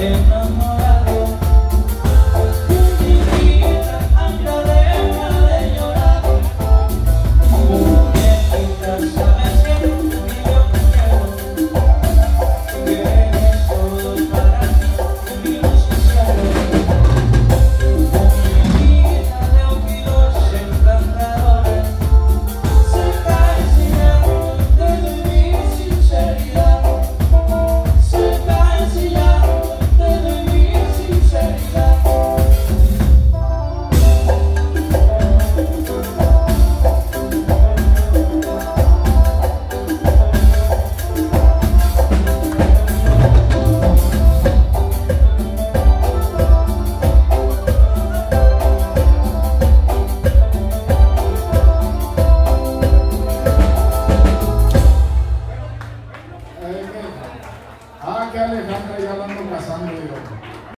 pena